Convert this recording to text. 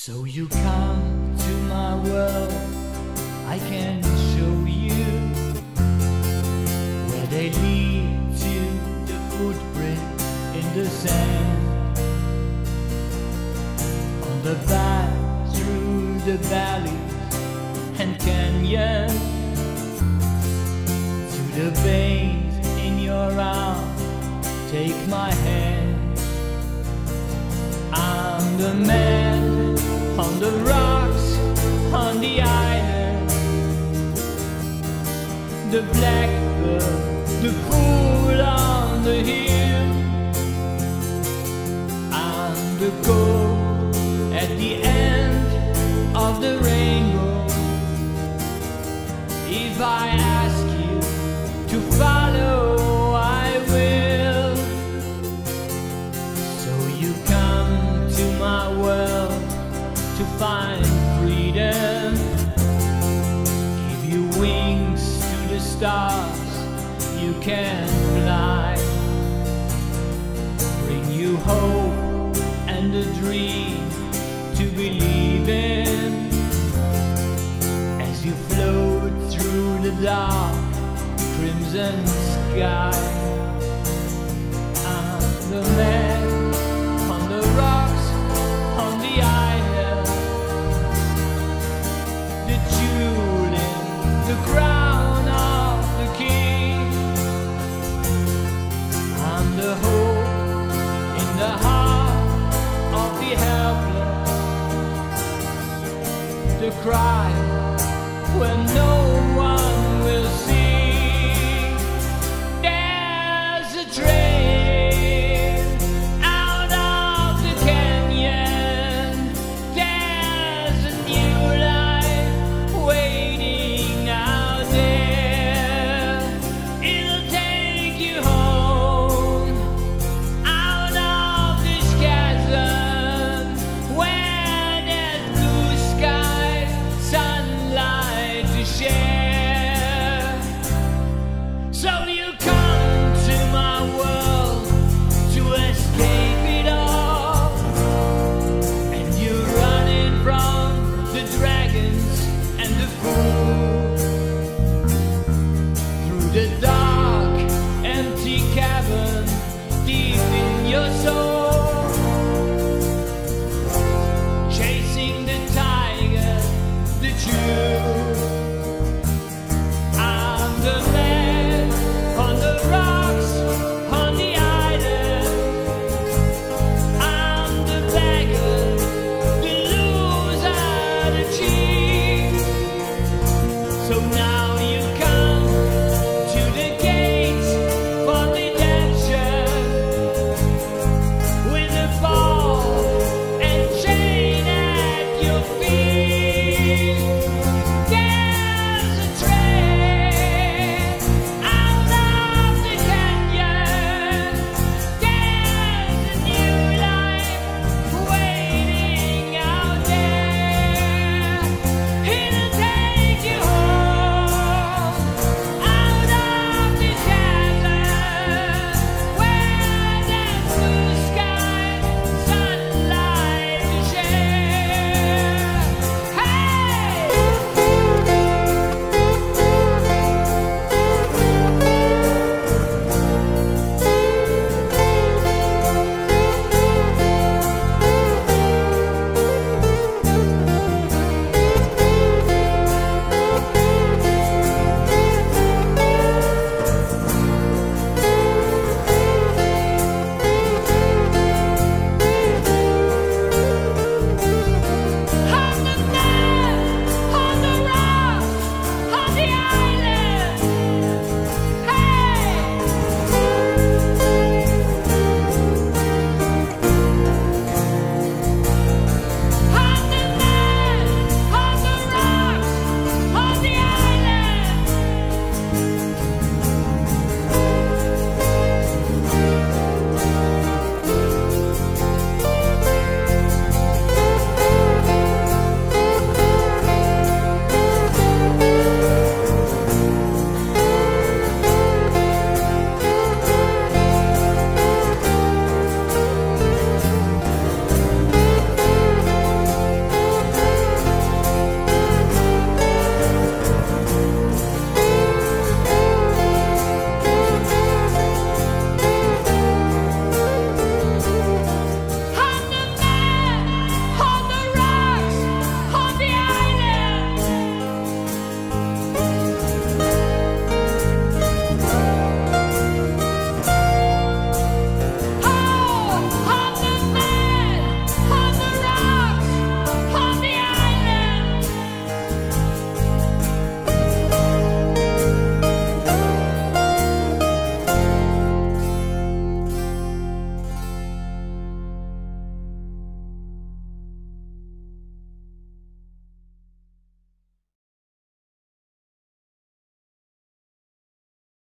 So you come to my world, I can show you where they lead to the footprint in the sand. On the back through the valleys and canyons to the veins in your arm. Take my hand. I'm the man on the rocks, on the island. The blackbird, the fool on the hill. I'm the gold at the end of the rainbow. If I ask you to follow, stars, you can fly. Bring you hope and a dream to believe in. As you float through the dark crimson sky. So you come.